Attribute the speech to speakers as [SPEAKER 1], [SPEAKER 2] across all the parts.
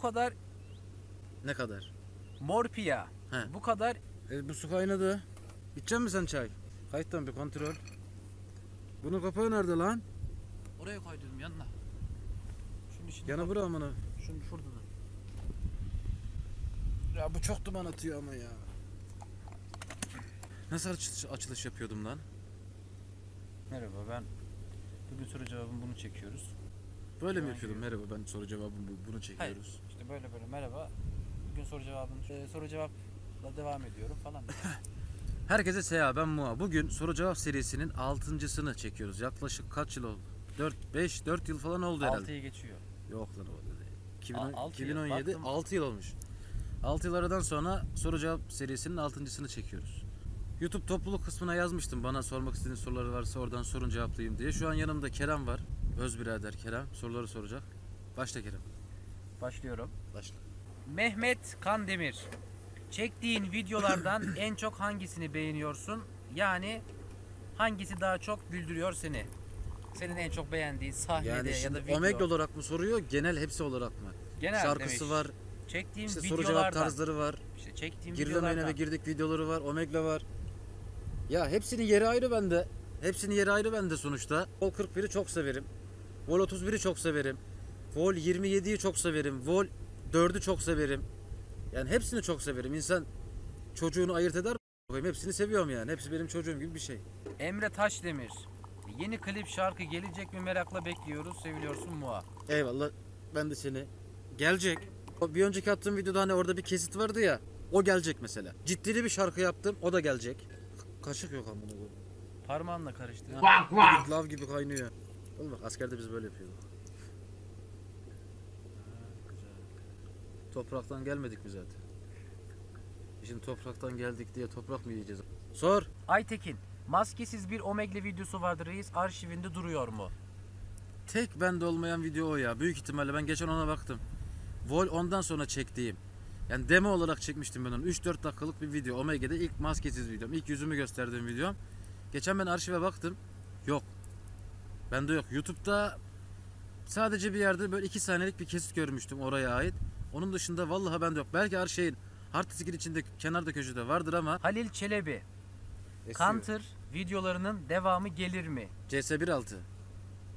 [SPEAKER 1] kadar
[SPEAKER 2] Ne kadar?
[SPEAKER 1] morpia.
[SPEAKER 2] He.
[SPEAKER 1] Bu kadar
[SPEAKER 2] E, bu su kaynadı. İçecek misin sen çay? Kayıttan bir kontrol. Bunun kapağı nerede lan?
[SPEAKER 1] oraya koydum yanına. Şimdi şimdi
[SPEAKER 2] Yana bırak amına.
[SPEAKER 1] şunu şurada da.
[SPEAKER 2] Ya bu çok duman atıyor ama ya. Nasıl açılış, açılış yapıyordum lan?
[SPEAKER 1] Merhaba ben bugün soru cevabım bunu çekiyoruz.
[SPEAKER 2] Böyle mi
[SPEAKER 1] Aynen.
[SPEAKER 2] yapıyordum? Merhaba ben soru cevabım bu. Bunu çekiyoruz.
[SPEAKER 1] Böyle böyle merhaba. Bugün soru cevabın e, soru cevapla devam ediyorum falan.
[SPEAKER 2] Herkese seha ben Muha. Bugün soru cevap serisinin altıncısını çekiyoruz. Yaklaşık kaç yıl oldu? 4 5 4 yıl falan oldu herhalde.
[SPEAKER 1] 6'yı geçiyor.
[SPEAKER 2] Yok lan o değil. 2010
[SPEAKER 1] Al- altı yıl,
[SPEAKER 2] 2017
[SPEAKER 1] baktım.
[SPEAKER 2] 6 yıl olmuş. 6 yıl aradan sonra soru cevap serisinin altıncısını çekiyoruz. YouTube topluluk kısmına yazmıştım bana sormak istediğiniz soruları varsa oradan sorun cevaplayayım diye. Şu an yanımda Kerem var. Öz birader Kerem. Soruları soracak. Başla Kerem.
[SPEAKER 1] Başlıyorum.
[SPEAKER 2] Başla.
[SPEAKER 1] Mehmet Kandemir. Çektiğin videolardan en çok hangisini beğeniyorsun? Yani hangisi daha çok güldürüyor seni? Senin en çok beğendiğin sahnede
[SPEAKER 2] Yani
[SPEAKER 1] ya da video.
[SPEAKER 2] Omegle olarak mı soruyor, genel hepsi olarak mı?
[SPEAKER 1] Genel
[SPEAKER 2] Şarkısı
[SPEAKER 1] demiş.
[SPEAKER 2] var,
[SPEAKER 1] Çektiğim
[SPEAKER 2] işte soru cevap tarzları var.
[SPEAKER 1] İşte çektiğim videolardan.
[SPEAKER 2] ve girdik videoları var, Omegle var. Ya hepsinin yeri ayrı bende. Hepsinin yeri ayrı bende sonuçta. Vol 41'i çok severim. Vol 31'i çok severim. Vol 27'yi çok severim. Vol 4'ü çok severim. Yani hepsini çok severim. İnsan çocuğunu ayırt eder mi? Hepsini seviyorum yani. Hepsi benim çocuğum gibi bir şey.
[SPEAKER 1] Emre Taşdemir. Yeni klip şarkı gelecek mi merakla bekliyoruz. Seviliyorsun Muha.
[SPEAKER 2] Eyvallah. Ben de seni. Gelecek. O bir önceki attığım videoda hani orada bir kesit vardı ya. O gelecek mesela. Ciddili bir şarkı yaptım. O da gelecek. Kaşık yok amına koyayım.
[SPEAKER 1] Parmağınla karıştı.
[SPEAKER 2] Gibi Lav gibi kaynıyor. Oğlum bak askerde biz böyle yapıyorduk. Topraktan gelmedik mi zaten? Şimdi topraktan geldik diye toprak mı yiyeceğiz? Sor.
[SPEAKER 1] Aytekin. Maskesiz bir Omegle videosu vardı reis. Arşivinde duruyor mu?
[SPEAKER 2] Tek bende olmayan video o ya. Büyük ihtimalle ben geçen ona baktım. Vol ondan sonra çektiğim. Yani demo olarak çekmiştim ben onu. 3-4 dakikalık bir video. Omega'da ilk maskesiz videom. ilk yüzümü gösterdiğim videom. Geçen ben arşive baktım. Yok. Bende yok. YouTube'da sadece bir yerde böyle 2 saniyelik bir kesit görmüştüm oraya ait. Onun dışında vallahi bende yok. Belki her şeyin hard diskin içinde kenarda köşede vardır ama
[SPEAKER 1] Halil Çelebi. Counter videolarının devamı gelir mi?
[SPEAKER 2] CS 1.6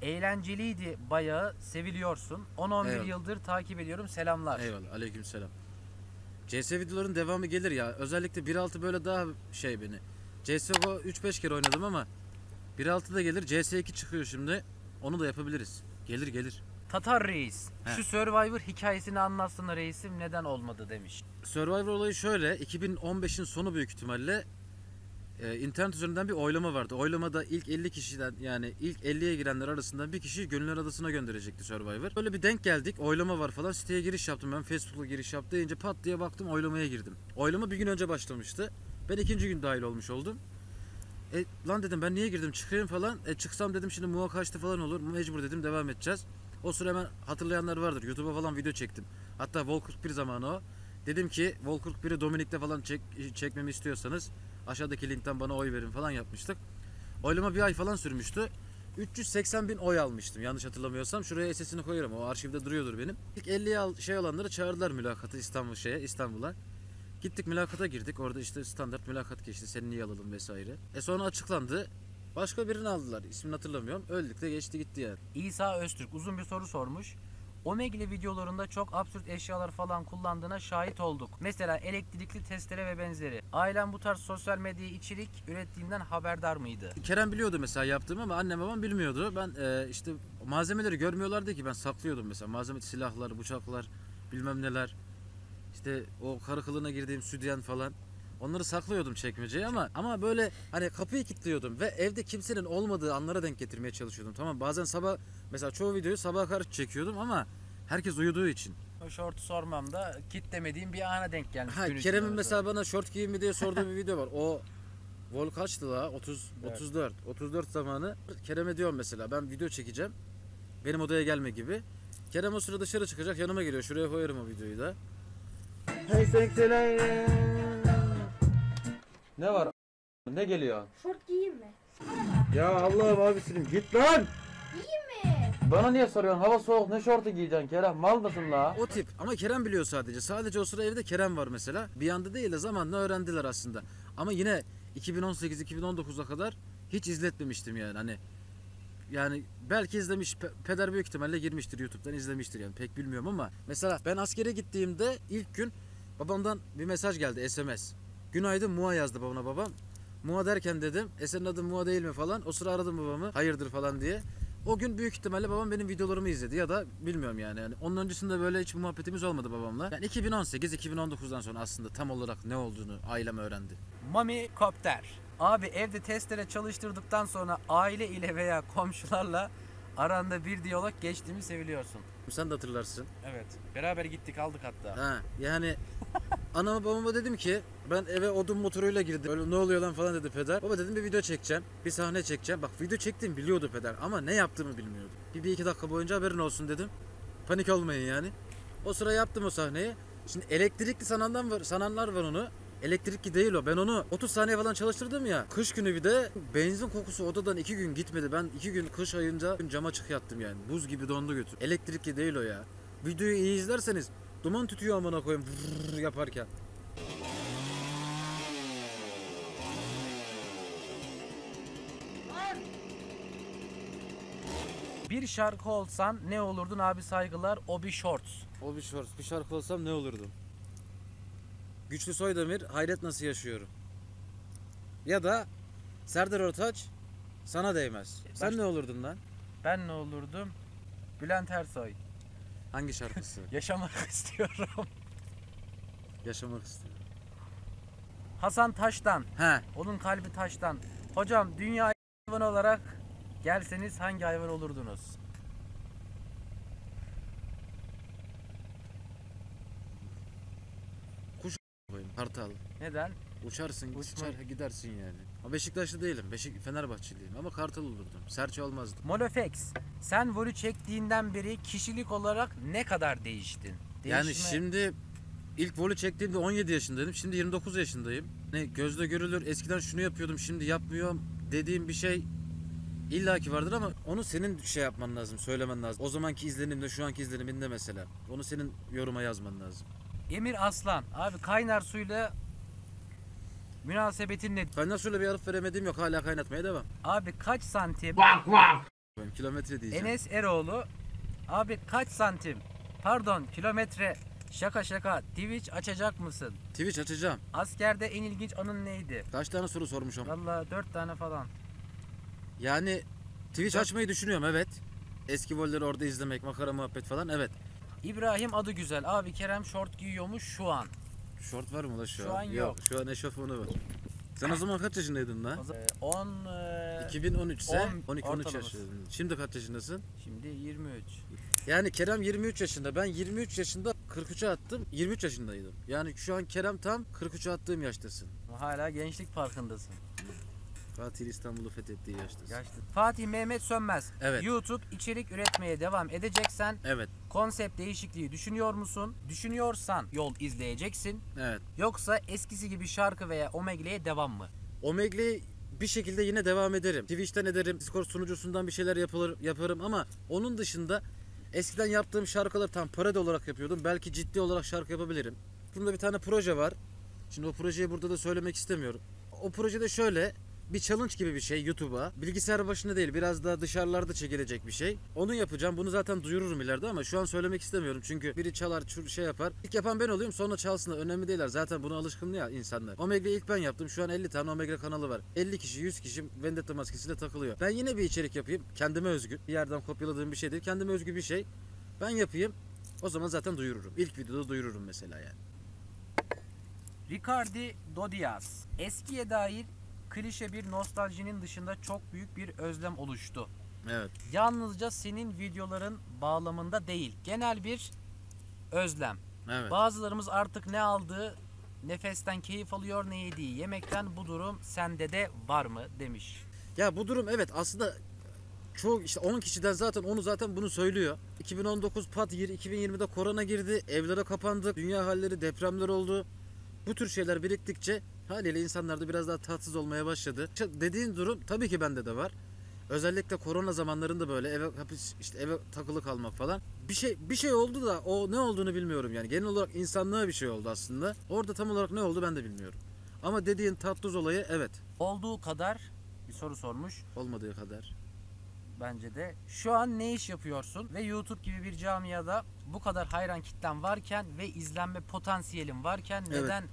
[SPEAKER 1] Eğlenceliydi bayağı seviliyorsun. 10-11
[SPEAKER 2] Eyvallah.
[SPEAKER 1] yıldır takip ediyorum selamlar.
[SPEAKER 2] Eyvallah. Aleykümselam. CS videoların devamı gelir ya. Özellikle 1.6 böyle daha şey beni. CSGO 3-5 kere oynadım ama 1.6 da gelir. CS2 çıkıyor şimdi. Onu da yapabiliriz. Gelir gelir.
[SPEAKER 1] Tatar Reis.
[SPEAKER 2] He.
[SPEAKER 1] Şu Survivor hikayesini anlatsana reisim neden olmadı demiş.
[SPEAKER 2] Survivor olayı şöyle. 2015'in sonu büyük ihtimalle e, internet üzerinden bir oylama vardı. Oylamada ilk 50 kişiden yani ilk 50'ye girenler arasından bir kişi Gönüller Adası'na gönderecekti Survivor. Böyle bir denk geldik. Oylama var falan. Siteye giriş yaptım. Ben Facebook'a giriş yap deyince pat diye baktım oylamaya girdim. Oylama bir gün önce başlamıştı. Ben ikinci gün dahil olmuş oldum. E, lan dedim ben niye girdim çıkayım falan. E, çıksam dedim şimdi muha kaçtı falan olur. Mecbur dedim devam edeceğiz. O sıra hemen hatırlayanlar vardır. YouTube'a falan video çektim. Hatta Vol 41 zamanı o. Dedim ki Vol 41'i Dominik'te falan çek, çekmemi istiyorsanız aşağıdaki linkten bana oy verin falan yapmıştık. Oylama bir ay falan sürmüştü. 380 bin oy almıştım yanlış hatırlamıyorsam. Şuraya sesini koyuyorum o arşivde duruyordur benim. İlk 50'ye al, şey olanları çağırdılar mülakatı İstanbul şeye İstanbul'a. Gittik mülakata girdik. Orada işte standart mülakat geçti. Seni niye alalım vesaire. E sonra açıklandı. Başka birini aldılar. İsmini hatırlamıyorum. Öldük de geçti gitti yani.
[SPEAKER 1] İsa Öztürk uzun bir soru sormuş. Omegle videolarında çok absürt eşyalar falan kullandığına şahit olduk. Mesela elektrikli testere ve benzeri. Ailem bu tarz sosyal medya içerik ürettiğinden haberdar mıydı?
[SPEAKER 2] Kerem biliyordu mesela yaptığımı ama annem babam bilmiyordu. Ben e, işte malzemeleri görmüyorlardı ki ben saklıyordum mesela. Malzeme silahlar, bıçaklar, bilmem neler. İşte o karı kılığına girdiğim südyen falan. Onları saklıyordum çekmeceye ama ama böyle hani kapıyı kilitliyordum ve evde kimsenin olmadığı anlara denk getirmeye çalışıyordum. Tamam bazen sabah mesela çoğu videoyu sabaha karşı çekiyordum ama herkes uyuduğu için.
[SPEAKER 1] O şortu sormam da kitlemediğim bir ana denk gelmiş.
[SPEAKER 2] Ha Kerem'in mesela bana short giyeyim mi diye sorduğu bir video var. O Vol kaçtı la? 30
[SPEAKER 1] Evet.
[SPEAKER 2] 34. 34 zamanı Kerem'e diyorum mesela ben video çekeceğim. Benim odaya gelme gibi. Kerem o sıra dışarı çıkacak yanıma geliyor. Şuraya koyarım o videoyu da.
[SPEAKER 3] Hey sekselen. Ne var? Ne geliyor?
[SPEAKER 4] Şort giyeyim mi?
[SPEAKER 3] Ya Allah'ım abisinim git lan.
[SPEAKER 4] Giyeyim mi?
[SPEAKER 3] Bana niye soruyorsun? Hava soğuk ne şortu giyeceksin Kerem? Mal mısın la?
[SPEAKER 2] O tip ama Kerem biliyor sadece. Sadece o sıra evde Kerem var mesela. Bir anda değil de zamanla öğrendiler aslında. Ama yine 2018-2019'a kadar hiç izletmemiştim yani. Hani yani belki izlemiş pe- peder büyük ihtimalle girmiştir YouTube'dan izlemiştir yani pek bilmiyorum ama mesela ben askere gittiğimde ilk gün babamdan bir mesaj geldi SMS. Günaydın Muha yazdı babana babam. Muha derken dedim e senin adın Muha değil mi falan. O sıra aradım babamı hayırdır falan diye. O gün büyük ihtimalle babam benim videolarımı izledi ya da bilmiyorum yani. yani onun öncesinde böyle hiç muhabbetimiz olmadı babamla. Yani 2018-2019'dan sonra aslında tam olarak ne olduğunu ailem öğrendi.
[SPEAKER 1] Mami Kopter. Abi evde testere çalıştırdıktan sonra aile ile veya komşularla aranda bir diyalog geçtiğimi seviliyorsun.
[SPEAKER 2] Sen de hatırlarsın.
[SPEAKER 1] Evet. Beraber gittik aldık hatta.
[SPEAKER 2] Ha, yani anama babama dedim ki ben eve odun motoruyla girdim. Böyle ne oluyor lan falan dedi peder. Baba dedim bir video çekeceğim. Bir sahne çekeceğim. Bak video çektiğimi biliyordu peder ama ne yaptığımı bilmiyordu. Bir, bir iki dakika boyunca haberin olsun dedim. Panik olmayın yani. O sıra yaptım o sahneyi. Şimdi elektrikli sananlar var, sananlar var onu. Elektrikli değil o. Ben onu 30 saniye falan çalıştırdım ya. Kış günü bir de benzin kokusu odadan iki gün gitmedi. Ben iki gün kış ayınca cama çık yattım yani. Buz gibi dondu götür. Elektrikli değil o ya. Videoyu iyi izlerseniz duman tütüyor amına koyayım vırrrr yaparken.
[SPEAKER 1] Bir şarkı olsan ne olurdun abi saygılar Obi Shorts.
[SPEAKER 2] O bir shorts, bir şarkı olsam ne olurdum? Güçlü Soydemir, Hayret Nasıl Yaşıyorum. Ya da Serdar Ortaç, Sana Değmez. Sen
[SPEAKER 1] Baş-
[SPEAKER 2] ne olurdun lan?
[SPEAKER 1] Ben ne olurdum? Bülent Ersoy.
[SPEAKER 2] Hangi şarkısı?
[SPEAKER 1] Yaşamak istiyorum.
[SPEAKER 2] Yaşamak istiyorum.
[SPEAKER 1] Hasan Taş'tan.
[SPEAKER 2] He,
[SPEAKER 1] Onun kalbi taştan. Hocam dünya hayvan olarak gelseniz hangi hayvan olurdunuz?
[SPEAKER 2] Kartal.
[SPEAKER 1] Neden?
[SPEAKER 2] Uçarsın,
[SPEAKER 1] Uçma.
[SPEAKER 2] uçar gidersin yani. Ama Beşiktaşlı değilim. Beşik Fenerbahçeliyim ama Kartal olurdum. Serçe olmazdım.
[SPEAKER 1] Molofex. Sen volü çektiğinden beri kişilik olarak ne kadar değiştin?
[SPEAKER 2] Yani
[SPEAKER 1] Değişme-
[SPEAKER 2] şimdi ilk volü çektiğimde 17 yaşındaydım. Şimdi 29 yaşındayım. Ne gözle görülür eskiden şunu yapıyordum şimdi yapmıyorum dediğim bir şey illaki vardır ama onu senin şey yapman lazım, söylemen lazım. O zamanki izlenimde şu anki izleniminde mesela. Onu senin yoruma yazman lazım.
[SPEAKER 1] Emir Aslan. Abi kaynar suyla münasebetin ne?
[SPEAKER 2] Kaynar suyla bir alıp veremediğim yok. Hala kaynatmaya devam.
[SPEAKER 1] Abi kaç santim?
[SPEAKER 2] Ben kilometre diyeceğim.
[SPEAKER 1] Enes Eroğlu. Abi kaç santim? Pardon kilometre. Şaka şaka. Twitch açacak mısın?
[SPEAKER 2] Twitch açacağım.
[SPEAKER 1] Askerde en ilginç anın neydi?
[SPEAKER 2] Kaç tane soru sormuşum.
[SPEAKER 1] Valla 4 tane falan.
[SPEAKER 2] Yani Twitch açmayı düşünüyorum evet. Eski volleri orada izlemek, makara muhabbet falan evet.
[SPEAKER 1] İbrahim adı güzel. Abi Kerem şort giyiyormuş şu an.
[SPEAKER 2] Short var mı da şu,
[SPEAKER 1] Şu an yok.
[SPEAKER 2] Yok. Şu an eşofmanı var. Sen o zaman kaç yaşındaydın lan?
[SPEAKER 1] 10 e,
[SPEAKER 2] 2013 ise
[SPEAKER 1] 10
[SPEAKER 2] 12-13
[SPEAKER 1] ortalaması.
[SPEAKER 2] yaşındaydın. Şimdi kaç yaşındasın?
[SPEAKER 1] şimdi 23.
[SPEAKER 2] Yani Kerem 23 yaşında. Ben 23 yaşında 43'e attım. 23 yaşındaydım. Yani şu an Kerem tam 43'e attığım yaştasın.
[SPEAKER 1] Hala gençlik parkındasın.
[SPEAKER 2] Fatih İstanbul'u fethettiği yaştasın.
[SPEAKER 1] Yaşlı. Fatih Mehmet Sönmez.
[SPEAKER 2] Evet.
[SPEAKER 1] YouTube içerik üretmeye devam edeceksen
[SPEAKER 2] Evet.
[SPEAKER 1] konsept değişikliği düşünüyor musun? Düşünüyorsan yol izleyeceksin.
[SPEAKER 2] Evet.
[SPEAKER 1] Yoksa eskisi gibi şarkı veya Omegle'ye devam mı?
[SPEAKER 2] Omegle'yi bir şekilde yine devam ederim. Twitch'ten ederim. Discord sunucusundan bir şeyler yapılır, yaparım ama onun dışında eskiden yaptığım şarkıları tam parodi olarak yapıyordum. Belki ciddi olarak şarkı yapabilirim. Bunda bir tane proje var. Şimdi o projeyi burada da söylemek istemiyorum. O projede şöyle bir challenge gibi bir şey YouTube'a. Bilgisayar başında değil biraz daha dışarılarda çekilecek bir şey. Onu yapacağım. Bunu zaten duyururum ileride ama şu an söylemek istemiyorum. Çünkü biri çalar şey yapar. İlk yapan ben oluyorum sonra çalsınlar. Önemli değiller. Zaten buna alışkın ya insanlar. Omega ilk ben yaptım. Şu an 50 tane Omega kanalı var. 50 kişi 100 kişi Vendetta maskesiyle takılıyor. Ben yine bir içerik yapayım. Kendime özgü. Bir yerden kopyaladığım bir şey değil. Kendime özgü bir şey. Ben yapayım. O zaman zaten duyururum. İlk videoda duyururum mesela yani.
[SPEAKER 1] Ricardi Dodias. Eskiye dair klişe bir nostaljinin dışında çok büyük bir özlem oluştu.
[SPEAKER 2] Evet.
[SPEAKER 1] Yalnızca senin videoların bağlamında değil. Genel bir özlem.
[SPEAKER 2] Evet.
[SPEAKER 1] Bazılarımız artık ne aldığı nefesten keyif alıyor ne yediği yemekten bu durum sende de var mı demiş.
[SPEAKER 2] Ya bu durum evet aslında çoğu işte 10 kişiden zaten onu zaten bunu söylüyor. 2019 pat yer 2020'de korona girdi. Evlere kapandık. Dünya halleri depremler oldu. Bu tür şeyler biriktikçe haliyle insanlar da biraz daha tatsız olmaya başladı. Dediğin durum tabii ki bende de var. Özellikle korona zamanlarında böyle eve hapis işte eve takılı kalmak falan. Bir şey bir şey oldu da o ne olduğunu bilmiyorum yani. Genel olarak insanlığa bir şey oldu aslında. Orada tam olarak ne oldu ben de bilmiyorum. Ama dediğin tatlız olayı evet
[SPEAKER 1] Olduğu kadar bir soru sormuş.
[SPEAKER 2] olmadığı kadar.
[SPEAKER 1] Bence de. Şu an ne iş yapıyorsun ve YouTube gibi bir camiada bu kadar hayran kitlen varken ve izlenme potansiyelin varken
[SPEAKER 2] Evet.
[SPEAKER 1] neden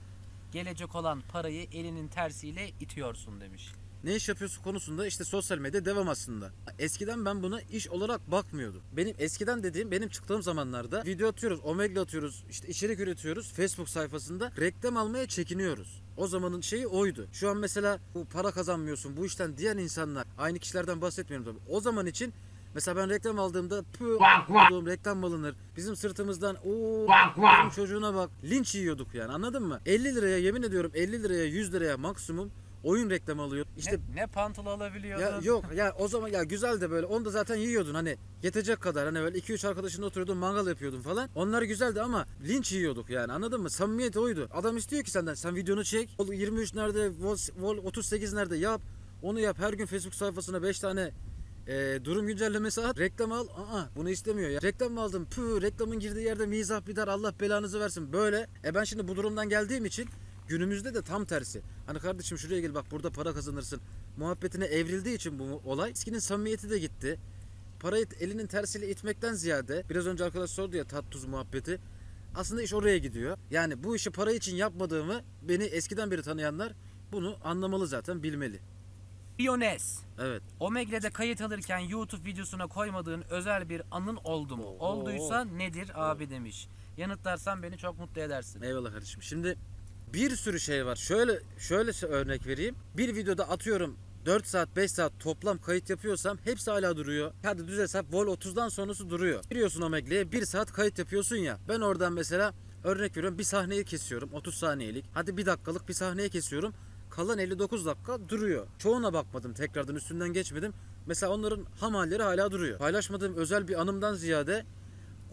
[SPEAKER 1] gelecek olan parayı elinin tersiyle itiyorsun demiş.
[SPEAKER 2] Ne iş yapıyorsun konusunda işte sosyal medya devam aslında. Eskiden ben buna iş olarak bakmıyordum. Benim eskiden dediğim benim çıktığım zamanlarda video atıyoruz, Omegle atıyoruz, işte içerik üretiyoruz. Facebook sayfasında reklam almaya çekiniyoruz. O zamanın şeyi oydu. Şu an mesela bu para kazanmıyorsun bu işten diyen insanlar aynı kişilerden bahsetmiyorum tabii. O zaman için Mesela ben reklam aldığımda pü olduğum reklam mı alınır? Bizim sırtımızdan ooo bizim çocuğuna bak linç yiyorduk yani anladın mı? 50 liraya yemin ediyorum 50 liraya 100 liraya maksimum oyun reklamı alıyor. İşte
[SPEAKER 1] ne, ne pantol alabiliyordun?
[SPEAKER 2] ya yok ya o zaman ya güzel de böyle onu da zaten yiyordun hani yetecek kadar hani böyle 2-3 arkadaşınla oturuyordun mangal yapıyordun falan. Onlar güzeldi ama linç yiyorduk yani anladın mı? Samimiyet oydu. Adam istiyor ki senden sen videonu çek. Vol 23 nerede? Vol, Vol 38 nerede? Yap. Onu yap. Her gün Facebook sayfasına 5 tane e, durum güncellemesi at. Reklam al. Aa bunu istemiyor ya. Reklam mı aldım? Püh reklamın girdiği yerde mizah biter. Allah belanızı versin. Böyle. E ben şimdi bu durumdan geldiğim için günümüzde de tam tersi. Hani kardeşim şuraya gel bak burada para kazanırsın. Muhabbetine evrildiği için bu olay. Eskinin samimiyeti de gitti. Parayı elinin tersiyle itmekten ziyade biraz önce arkadaş sordu ya tat tuz muhabbeti. Aslında iş oraya gidiyor. Yani bu işi para için yapmadığımı beni eskiden beri tanıyanlar bunu anlamalı zaten bilmeli.
[SPEAKER 1] Biones.
[SPEAKER 2] Evet.
[SPEAKER 1] Omegle'de kayıt alırken YouTube videosuna koymadığın özel bir anın oldu mu?
[SPEAKER 2] Oo.
[SPEAKER 1] Olduysa nedir abi demiş. Yanıtlarsan beni çok mutlu edersin.
[SPEAKER 2] Eyvallah kardeşim. Şimdi bir sürü şey var. Şöyle şöyle örnek vereyim. Bir videoda atıyorum 4 saat 5 saat toplam kayıt yapıyorsam hepsi hala duruyor. Hadi düz hesap Vol 30'dan sonrası duruyor. Giriyorsun Omegle'ye 1 saat kayıt yapıyorsun ya. Ben oradan mesela örnek veriyorum bir sahneyi kesiyorum 30 saniyelik. Hadi bir dakikalık bir sahneyi kesiyorum. Kalan 59 dakika duruyor. Çoğuna bakmadım tekrardan üstünden geçmedim. Mesela onların ham halleri hala duruyor. Paylaşmadığım özel bir anımdan ziyade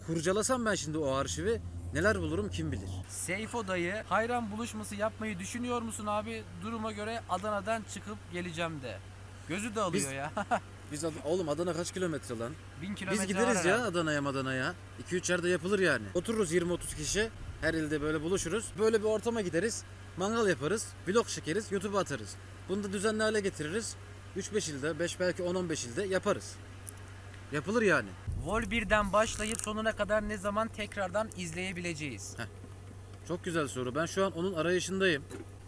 [SPEAKER 2] kurcalasam ben şimdi o arşivi neler bulurum kim bilir.
[SPEAKER 1] Seyfo dayı hayran buluşması yapmayı düşünüyor musun abi? Duruma göre Adana'dan çıkıp geleceğim de. Gözü de alıyor
[SPEAKER 2] Biz-
[SPEAKER 1] ya.
[SPEAKER 2] Biz Ad- oğlum Adana kaç kilometre lan?
[SPEAKER 1] Bin kilometre
[SPEAKER 2] Biz gideriz ya. Adana'ya Madana'ya. 2-3 yerde yapılır yani. Otururuz 20-30 kişi. Her ilde böyle buluşuruz. Böyle bir ortama gideriz. Mangal yaparız. Vlog çekeriz. YouTube'a atarız. Bunu da düzenli hale getiririz. 3-5 ilde, 5 belki 10-15 ilde yaparız. Yapılır yani.
[SPEAKER 1] Vol 1'den başlayıp sonuna kadar ne zaman tekrardan izleyebileceğiz?
[SPEAKER 2] Çok güzel soru. Ben şu an onun arayışındayım.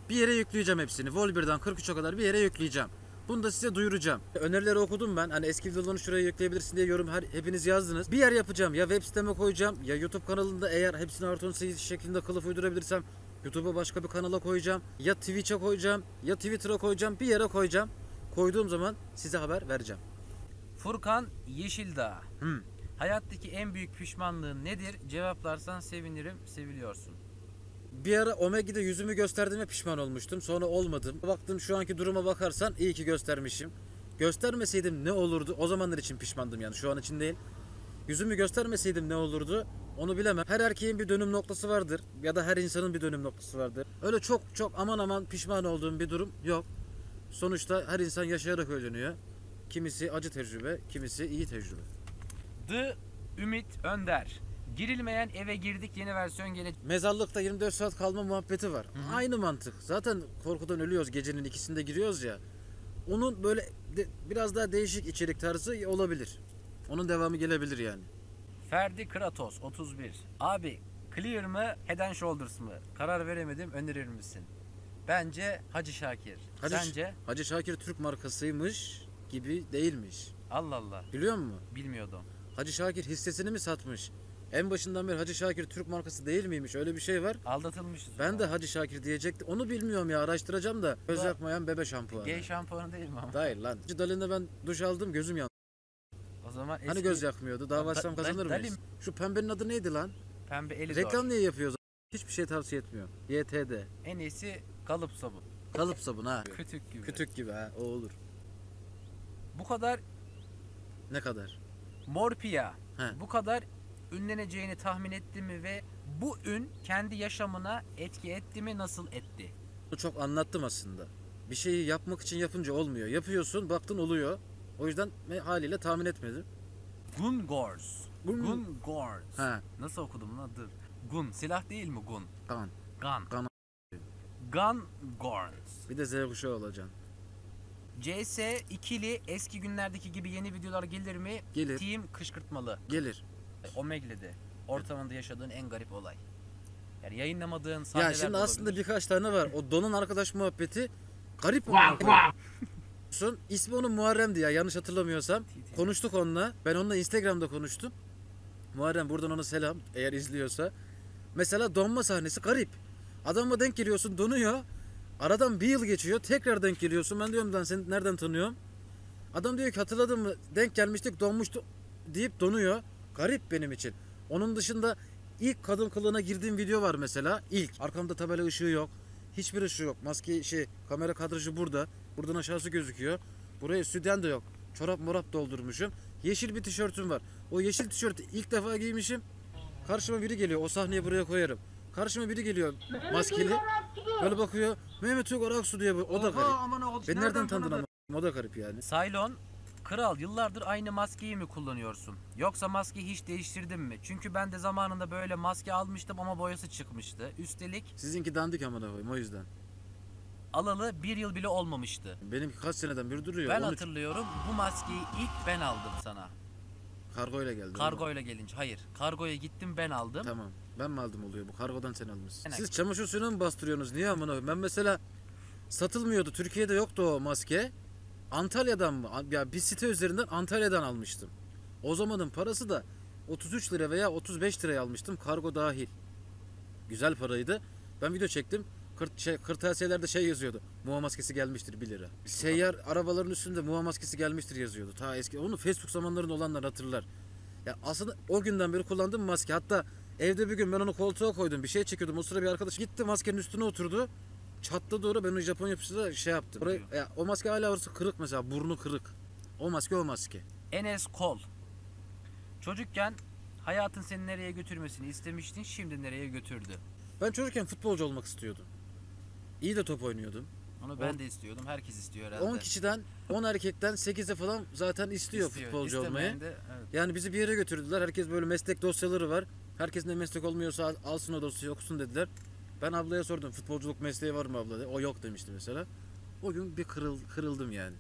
[SPEAKER 2] Bir yere yükleyeceğim hepsini. Vol 1'den 43'e kadar bir yere yükleyeceğim. Bunu da size duyuracağım. Önerileri okudum ben. Hani eski videolarını şuraya yükleyebilirsin diye yorum her, hepiniz yazdınız. Bir yer yapacağım. Ya web siteme koyacağım ya YouTube kanalında eğer hepsini artı 18 şeklinde kılıf uydurabilirsem YouTube'a başka bir kanala koyacağım. Ya Twitch'e koyacağım ya Twitter'a koyacağım. Bir yere koyacağım. Koyduğum zaman size haber vereceğim.
[SPEAKER 1] Furkan Yeşildağ.
[SPEAKER 2] Hmm.
[SPEAKER 1] Hayattaki en büyük pişmanlığın nedir? Cevaplarsan sevinirim, seviliyorsun.
[SPEAKER 2] Bir ara Omega'da yüzümü gösterdiğime pişman olmuştum. Sonra olmadım. Baktım şu anki duruma bakarsan iyi ki göstermişim. Göstermeseydim ne olurdu? O zamanlar için pişmandım yani şu an için değil. Yüzümü göstermeseydim ne olurdu? Onu bilemem. Her erkeğin bir dönüm noktası vardır. Ya da her insanın bir dönüm noktası vardır. Öyle çok çok aman aman pişman olduğum bir durum yok. Sonuçta her insan yaşayarak öğreniyor. Kimisi acı tecrübe, kimisi iyi tecrübe.
[SPEAKER 1] The Ümit Önder. Girilmeyen eve girdik yeni versiyon gelecek.
[SPEAKER 2] Mezarlıkta 24 saat kalma muhabbeti var. Aynı mantık. Zaten korkudan ölüyoruz gecenin ikisinde giriyoruz ya. Onun böyle de- biraz daha değişik içerik tarzı olabilir. Onun devamı gelebilir yani.
[SPEAKER 1] Ferdi Kratos 31. Abi Clear mı Head and Shoulders mı? Karar veremedim önerir misin? Bence Hacı Şakir.
[SPEAKER 2] Hacı,
[SPEAKER 1] Sence?
[SPEAKER 2] Hacı Şakir Türk markasıymış gibi değilmiş.
[SPEAKER 1] Allah Allah.
[SPEAKER 2] Biliyor musun?
[SPEAKER 1] Bilmiyordum.
[SPEAKER 2] Hacı Şakir hissesini mi satmış? En başından beri Hacı Şakir Türk markası değil miymiş? Öyle bir şey var.
[SPEAKER 1] Aldatılmışız.
[SPEAKER 2] Ben de. Hacı Şakir diyecektim. Onu bilmiyorum ya araştıracağım da. Göz yakmayan bebe şampuanı.
[SPEAKER 1] Gay şampuanı değil mi ama?
[SPEAKER 2] Hayır lan. Dalin'de ben duş aldım gözüm yandı.
[SPEAKER 1] O zaman eski
[SPEAKER 2] Hani göz yakmıyordu? Dava
[SPEAKER 1] Da-
[SPEAKER 2] açsam
[SPEAKER 1] da-
[SPEAKER 2] kazanır mıyız?
[SPEAKER 1] Dalim.
[SPEAKER 2] Şu pembenin adı neydi lan?
[SPEAKER 1] pembe eli
[SPEAKER 2] Reklam niye yapıyoruz? Hiçbir şey tavsiye etmiyor. YTD.
[SPEAKER 1] En iyisi kalıp sabun.
[SPEAKER 2] Kalıp sabun ha.
[SPEAKER 1] Kütük gibi.
[SPEAKER 2] Kütük gibi ha. O olur.
[SPEAKER 1] Bu kadar
[SPEAKER 2] Ne kadar?
[SPEAKER 1] Morpia.
[SPEAKER 2] He.
[SPEAKER 1] Bu kadar ünleneceğini tahmin etti mi ve bu ün kendi yaşamına etki etti mi nasıl etti?
[SPEAKER 2] Bunu çok anlattım aslında. Bir şeyi yapmak için yapınca olmuyor. Yapıyorsun, baktın oluyor. O yüzden haliyle tahmin etmedim.
[SPEAKER 1] Gungors.
[SPEAKER 2] Gun-
[SPEAKER 1] Gungors.
[SPEAKER 2] He.
[SPEAKER 1] Nasıl okudum lan? Dur. Gun. Silah değil mi gun?
[SPEAKER 2] Kan.
[SPEAKER 1] Gun.
[SPEAKER 2] Kan.
[SPEAKER 1] Gun Gorns.
[SPEAKER 2] Bir de Z kuşağı olacaksın.
[SPEAKER 1] CS ikili eski günlerdeki gibi yeni videolar gelir mi?
[SPEAKER 2] Gelir.
[SPEAKER 1] Team kışkırtmalı.
[SPEAKER 2] Gelir.
[SPEAKER 1] Omegle'de ortamında yaşadığın en garip olay. Yani yayınlamadığın sahneler
[SPEAKER 2] Ya şimdi aslında birkaç tane var. O Don'un arkadaş muhabbeti garip olsun. İsmi onun Muharrem'di ya yanlış hatırlamıyorsam. Konuştuk onunla. Ben onunla Instagram'da konuştum. Muharrem buradan ona selam eğer izliyorsa. Mesela donma sahnesi garip. Adamla denk geliyorsun donuyor. Aradan bir yıl geçiyor. Tekrar denk geliyorsun. Ben diyorum lan seni nereden tanıyorum? Adam diyor ki hatırladın mı? Denk gelmiştik donmuştu deyip donuyor. Garip benim için. Onun dışında ilk kadın kılığına girdiğim video var mesela. İlk. Arkamda tabela ışığı yok. Hiçbir ışığı yok. Maske şey kamera kadrajı burada. Buradan aşağısı gözüküyor. Buraya sütyen de yok. Çorap morap doldurmuşum. Yeşil bir tişörtüm var. O yeşil tişörtü ilk defa giymişim. Karşıma biri geliyor. O sahneyi buraya koyarım. Karşıma biri geliyor maskeli. Böyle bakıyor. Mehmet Uygar Aksu diye. bu- O da garip. Beni nereden tanıdın ama? O da garip yani.
[SPEAKER 1] Cylon, kral yıllardır aynı maskeyi mi kullanıyorsun? Yoksa maskeyi hiç değiştirdin mi? Çünkü ben de zamanında böyle maske almıştım ama boyası çıkmıştı. Üstelik
[SPEAKER 2] Sizinki dandik amına koyayım o yüzden.
[SPEAKER 1] Alalı bir yıl bile olmamıştı.
[SPEAKER 2] Benimki kaç seneden beri duruyor.
[SPEAKER 1] Ben
[SPEAKER 2] 13
[SPEAKER 1] hatırlıyorum bu maskeyi ilk ben aldım sana.
[SPEAKER 2] kargoyla geldi.
[SPEAKER 1] Kargoyla gelince. Hayır. Kargoya gittim ben aldım.
[SPEAKER 2] Tamam. Ben mi aldım oluyor bu? Kargodan sen almışsın.
[SPEAKER 1] Aynen.
[SPEAKER 2] Siz çamaşır suyuna mı bastırıyorsunuz? Niye amına koyayım? Ben mesela satılmıyordu. Türkiye'de yoktu o maske. Antalya'dan mı? Ya bir site üzerinden Antalya'dan almıştım. O zamanın parası da 33 lira veya 35 liraya almıştım. Kargo dahil. Güzel paraydı. Ben video çektim. Kırt, şey, kırtasiyelerde şey yazıyordu. Muha maskesi gelmiştir 1 lira. Seyyar arabaların üstünde muha maskesi gelmiştir yazıyordu. Ta eski. Onu Facebook zamanlarında olanlar hatırlar. Ya aslında o günden beri kullandığım maske. Hatta evde bir gün ben onu koltuğa koydum. Bir şey çekiyordum. O sıra bir arkadaş gitti maskenin üstüne oturdu. Çatladı orada. Ben o Japon yapısıyla şey yaptım. Oraya, ya, o maske hala orası kırık mesela. Burnu kırık. O maske o maske.
[SPEAKER 1] Enes Kol. Çocukken hayatın seni nereye götürmesini istemiştin. Şimdi nereye götürdü?
[SPEAKER 2] Ben çocukken futbolcu olmak istiyordum. İyi de top oynuyordum.
[SPEAKER 1] Onu ben
[SPEAKER 2] On-
[SPEAKER 1] de istiyordum. Herkes istiyor herhalde.
[SPEAKER 2] 10 kişiden 10 erkekten 8'e falan zaten istiyor, futbolcu olmayı.
[SPEAKER 1] De, evet.
[SPEAKER 2] Yani bizi bir yere götürdüler. Herkes böyle meslek dosyaları var. Herkes ne meslek olmuyorsa al- alsın o dosyayı okusun dediler. Ben ablaya sordum futbolculuk mesleği var mı abla diye. O yok demişti mesela. O gün bir kırıl, kırıldım yani.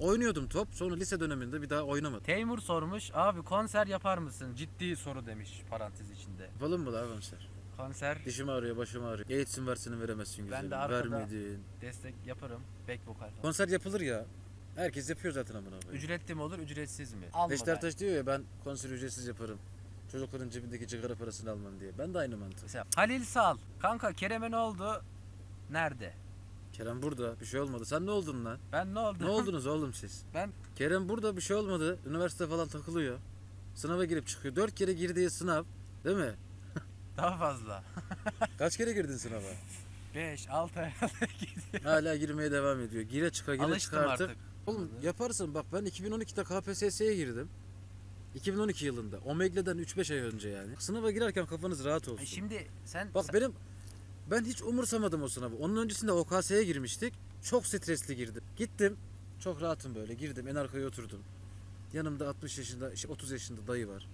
[SPEAKER 2] Oynuyordum top. Sonra lise döneminde bir daha oynamadım.
[SPEAKER 1] Teymur sormuş. Abi konser yapar mısın? Ciddi soru demiş parantez içinde.
[SPEAKER 2] Yapalım mı daha konser?
[SPEAKER 1] Konser
[SPEAKER 2] Dişim ağrıyor, başım ağrıyor. Eğitsin versin veremezsin
[SPEAKER 1] Ben
[SPEAKER 2] güzelim.
[SPEAKER 1] de arkada-
[SPEAKER 2] Vermedin.
[SPEAKER 1] destek yaparım. Back vokal falan.
[SPEAKER 2] Konser yapılır ya. Herkes yapıyor zaten amına koyayım.
[SPEAKER 1] Ücretli mi olur, ücretsiz mi? Alma ben.
[SPEAKER 2] Ertaş diyor ya ben konser ücretsiz yaparım. Çocukların cebindeki cigara parasını almam diye. Ben de aynı mantık.
[SPEAKER 1] Mesela Halil Sal. Kanka Kerem'e ne oldu? Nerede?
[SPEAKER 2] Kerem burada bir şey olmadı. Sen ne oldun lan?
[SPEAKER 1] Ben ne oldu?
[SPEAKER 2] Ne oldunuz oğlum siz?
[SPEAKER 1] Ben
[SPEAKER 2] Kerem burada bir şey olmadı. Üniversite falan takılıyor. Sınava girip çıkıyor. Dört kere girdiği sınav. Değil mi?
[SPEAKER 1] Daha fazla.
[SPEAKER 2] Kaç kere girdin sınava?
[SPEAKER 1] 5, 6 ay gidiyor.
[SPEAKER 2] Hala girmeye devam ediyor. Gire çıka gire
[SPEAKER 1] Alıştım
[SPEAKER 2] çıka
[SPEAKER 1] artık.
[SPEAKER 2] Oğlum yaparsın bak ben 2012'de KPSS'ye girdim. 2012 yılında. Omegle'den 3-5 ay önce yani. Sınava girerken kafanız rahat olsun.
[SPEAKER 1] E Şimdi sen
[SPEAKER 2] Bak
[SPEAKER 1] sen-
[SPEAKER 2] benim ben hiç umursamadım o sınavı. Onun öncesinde OKS'ye girmiştik. Çok stresli girdim. Gittim. Çok rahatım böyle. Girdim en arkaya oturdum. Yanımda 60 yaşında, işte 30 yaşında dayı var.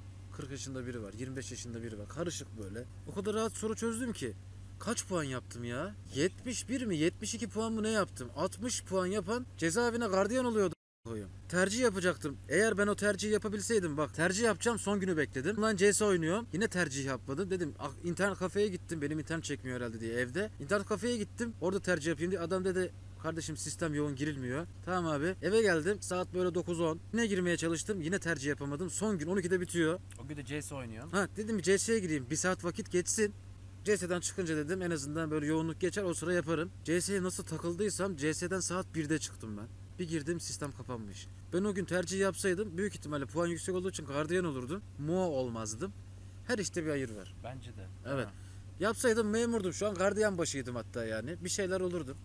[SPEAKER 2] 40 yaşında biri var. 25 yaşında biri var. Karışık böyle. O kadar rahat soru çözdüm ki. Kaç puan yaptım ya? 71 mi? 72 puan mı ne yaptım? 60 puan yapan cezaevine gardiyan oluyordu koyayım. Tercih yapacaktım. Eğer ben o tercihi yapabilseydim bak tercih yapacağım son günü bekledim. Lan CS oynuyorum. Yine tercih yapmadım. Dedim ah, internet kafeye gittim. Benim internet çekmiyor herhalde diye evde. İnternet kafeye gittim. Orada tercih yapayım diye. Adam dedi kardeşim sistem yoğun girilmiyor. Tamam abi. Eve geldim. Saat böyle 9-10. Yine girmeye çalıştım. Yine tercih yapamadım. Son gün 12'de bitiyor.
[SPEAKER 1] o gün de CS oynuyorsun.
[SPEAKER 2] Ha dedim CS'ye gireyim. Bir saat vakit geçsin. CS'den çıkınca dedim en azından böyle yoğunluk geçer o sıra yaparım. CS'ye nasıl takıldıysam CS'den saat 1'de çıktım ben. Bir girdim sistem kapanmış. Ben o gün tercih yapsaydım büyük ihtimalle puan yüksek olduğu için gardiyan olurdum. Mua olmazdım. Her işte bir hayır var.
[SPEAKER 1] Bence de.
[SPEAKER 2] Evet.
[SPEAKER 1] Ha.
[SPEAKER 2] Yapsaydım memurdum. Şu an gardiyan başıydım hatta yani. Bir şeyler olurdum.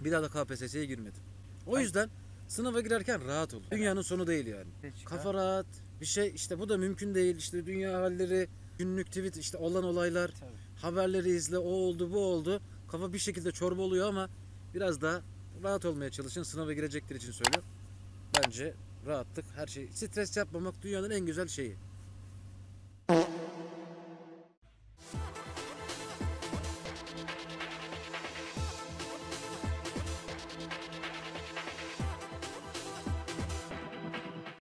[SPEAKER 2] Bir daha da KPSS'ye girmedim. O
[SPEAKER 1] Ay-
[SPEAKER 2] yüzden sınava girerken rahat ol. Dünyanın sonu değil yani.
[SPEAKER 1] Çıkar.
[SPEAKER 2] Kafa rahat. Bir şey işte bu da mümkün değil. İşte dünya halleri, günlük tweet, işte olan olaylar,
[SPEAKER 1] Tabii.
[SPEAKER 2] haberleri izle, o oldu, bu oldu. Kafa bir şekilde çorba oluyor ama biraz daha rahat olmaya çalışın. Sınava girecekler için söylüyorum. Bence rahatlık her şey. Stres yapmamak dünyanın en güzel şeyi.